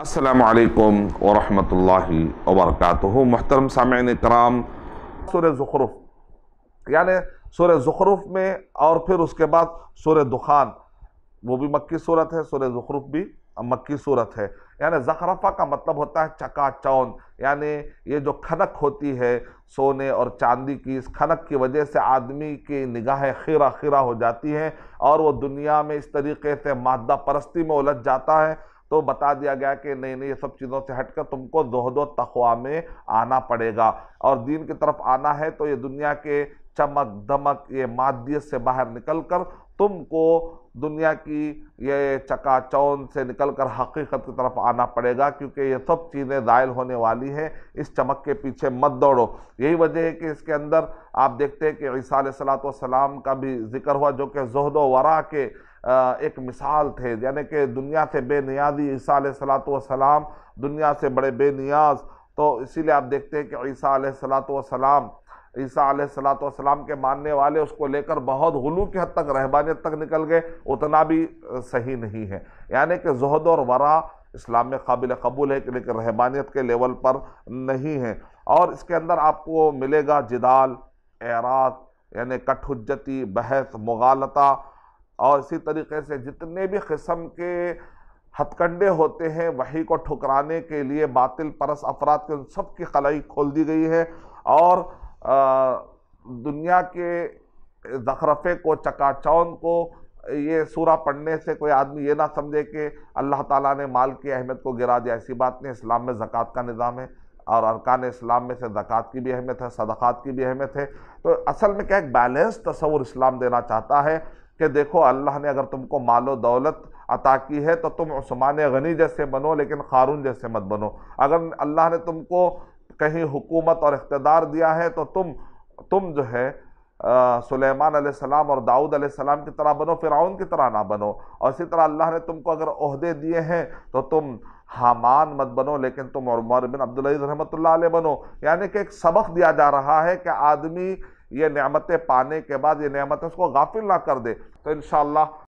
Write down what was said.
السلام علیکم ورحمۃ اللہ وبرکاتہ، محترم سامعین کرام سورہ زخرف یعنی سورہ زخرف میں اور پھر اس کے بعد سورہ دخان، وہ بھی مکی صورت ہے، سورہ زخرف بھی مکی صورت ہے۔ یعنی زخرفہ کا مطلب ہوتا ہے چکا چون یعنی یہ جو کھنک ہوتی ہے سونے اور چاندی کی، اس کھنک کی وجہ سے آدمی کی نگاہیں خیرہ خیرہ ہو جاتی ہیں اور وہ دنیا میں اس طریقے سے مادہ پرستی میں الجھ جاتا ہے۔ تو بتا دیا گیا کہ نہیں نہیں، یہ سب چیزوں سے ہٹ کر تم کو زہد و تخوا میں آنا پڑے گا۔ اور دین کی طرف آنا ہے تو یہ دنیا کے چمک دمک یہ مادیت سے باہر نکل کر تم کو دنیا کی یہ چکا چون سے نکل کر حقیقت کی طرف آنا پڑے گا کیونکہ یہ سب چیزیں زائل ہونے والی ہیں۔ اس چمک کے پیچھے مت دوڑو۔ یہی وجہ ہے کہ اس کے اندر آپ دیکھتے ہیں کہ عیسیٰ علیہ السلام کا بھی ذکر ہوا جو کہ زہد و ورا کے ایک مثال تھے۔ یعنی کہ دنیا سے بے نیازی عیسیٰ علیہ السلام دنیا سے بڑے بے نیاز۔ تو اسی لیے آپ دیکھتے ہیں کہ عیسیٰ علیہ السلام عیسیٰ علیہ السلام کے ماننے والے اس کو لے کر بہت غلو کی حد تک، رہبانیت تک نکل گئے، اتنا بھی صحیح نہیں ہے۔ یعنی کہ زہد اور ورا اسلام میں قابل قبول ہے لیکن رہبانیت کے لیول پر نہیں ہے۔ اور اس کے اندر آپ کو ملے گا جدال، اعراض یعنی کٹ حجتی، بحث، مغالطہ۔ اور اسی طریقے سے جتنے بھی قسم کے ہتھ کنڈے ہوتے ہیں وہی کو ٹھکرانے کے لیے باطل پرس افراد کے ان سب کی خلائی کھول دی گئی ہے۔ اور دنیا کے زخرفے کو چکا چون کو، یہ سورہ پڑھنے سے کوئی آدمی یہ نہ سمجھے کہ اللہ تعالیٰ نے مال کی اہمیت کو گرا دیا۔ ایسی بات نہیں، اسلام میں زکوٰۃ کا نظام ہے اور ارکان اسلام میں سے زکوٰۃ کی بھی اہمیت ہے، صدقات کی بھی اہمیت ہے۔ تو اصل میں کیا ایک بیلنس تصور اسلام دینا چاہتا ہے کہ دیکھو اللہ نے اگر تم کو مال و دولت عطا کی ہے تو تم عثمان غنی جیسے بنو لیکن قارون جیسے مت بنو۔ اگر اللہ نے تم کو کہیں حکومت اور اقتدار دیا ہے تو تم تم جو ہے سلیمان علیہ السلام اور داؤد علیہ السلام کی طرح بنو، فرعون کی طرح نہ بنو۔ اور اسی طرح اللہ نے تم کو اگر عہدے دیے ہیں تو تم حامان مت بنو، لیکن تم عمر بن عبدالعزیز رحمۃ اللہ علیہ بنو۔ یعنی کہ ایک سبق دیا جا رہا ہے کہ آدمی یہ نعمتیں پانے کے بعد یہ نعمتیں اس کو غافل نہ کر دے۔ تو انشاءاللہ